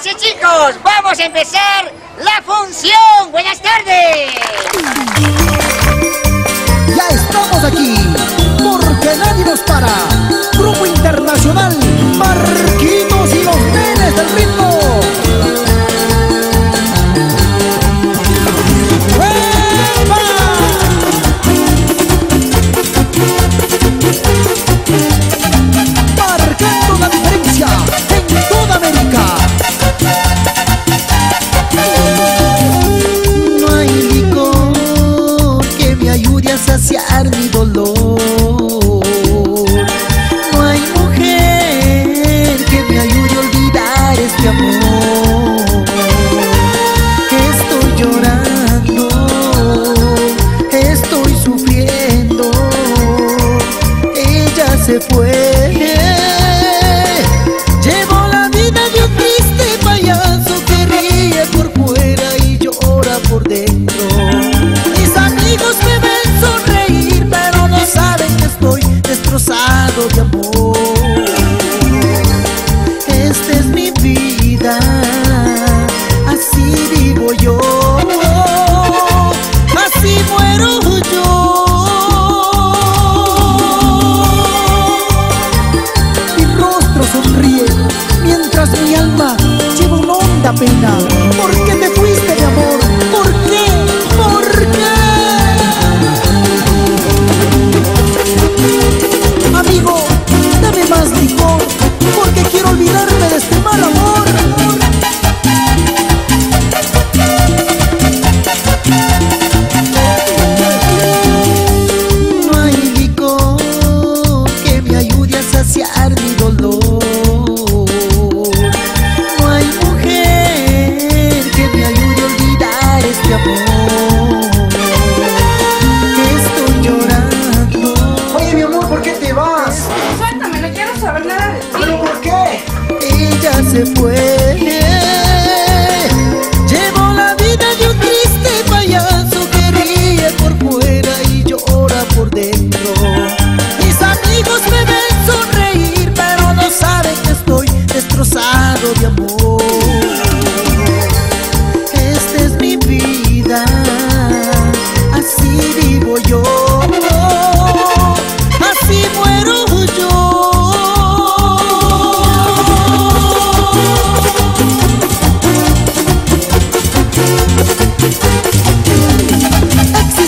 Chicas y chicos, vamos a empezar la función. Buenas tardes. saciar mi dolor. ya se fue.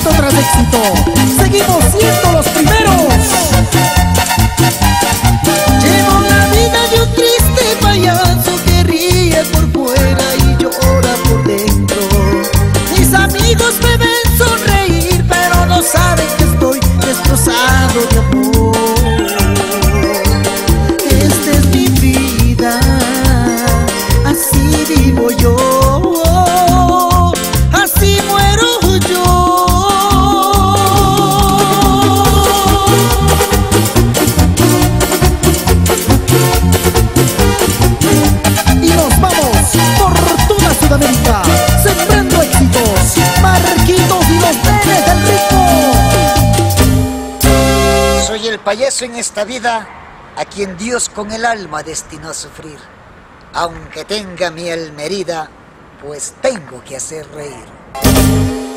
éxito tras éxito. Seguimos siendo los primeros. Llevo la vida de un triste payaso que ríe por fuera y llora por dentro. Mis amigos payaso en esta vida a quien Dios con el alma destinó a sufrir. Aunque tenga mi alma herida, pues tengo que hacer reír.